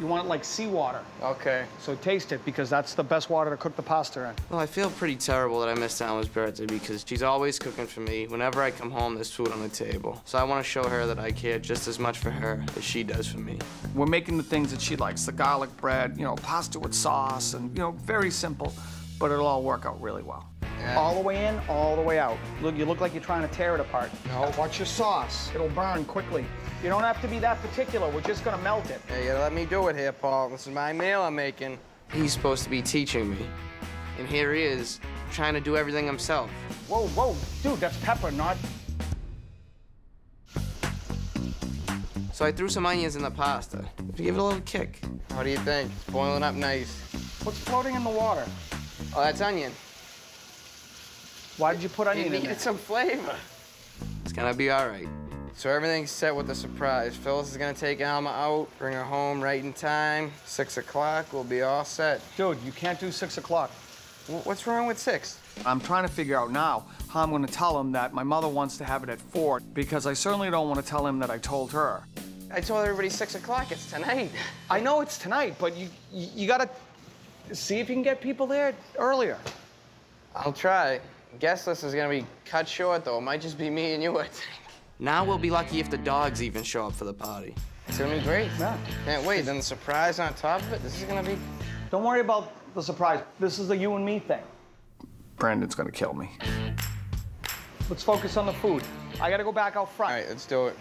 You want it like seawater. Okay. So taste it because that's the best water to cook the pasta in. Well, I feel pretty terrible that I missed Alma's birthday because she's always cooking for me. Whenever I come home, there's food on the table. So I want to show her that I care just as much for her as she does for me. We're making the things that she likes, the garlic bread, you know, pasta with sauce, and, you know, very simple, but it'll all work out really well. All the way in, all the way out. Look, you look like you're trying to tear it apart. No, watch your sauce. It'll burn quickly. You don't have to be that particular. We're just gonna melt it. Hey, you let me do it here, Paul. This is my meal I'm making. He's supposed to be teaching me. And here he is, trying to do everything himself. Whoa, whoa, dude, that's pepper, not... So I threw some onions in the pasta to give it a little kick. What do you think? It's boiling up nice. What's floating in the water? Oh, that's onion. Why did you put It onion in there? needed some flavor. It's gonna be all right. So everything's set with the surprise. Phyllis is gonna take Alma out, bring her home right in time. Six o'clock, we'll be all set. Dude, you can't do six o'clock. What's wrong with six? I'm trying to figure out now how I'm gonna tell him that my mother wants to have it at four, because I certainly don't want to tell him that I told her. I told everybody six o'clock. It's tonight. I know it's tonight, but you, you, you gotta see if you can get people there earlier. I'll try. Guest list is gonna be cut short though. It might just be me and you, I think. Now we'll be lucky if the dogs even show up for the party. It's gonna be great. Yeah. Can't wait. Then the surprise on top of it. This is gonna be. Don't worry about the surprise. This is the you and me thing. Brandon's gonna kill me. Let's focus on the food. I gotta go back out front. All right, let's do it.